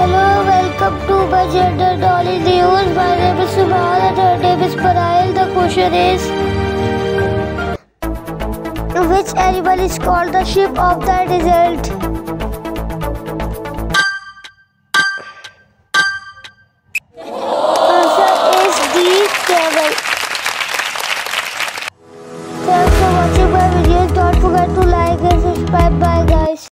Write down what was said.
Hello, welcome to Budget and All News. My name is Subhan and her name is Parail. The question is Which animal is called the ship of the desert? Answer is D. Camel. Thanks for watching my videos. Don't forget to like and subscribe. Bye, guys.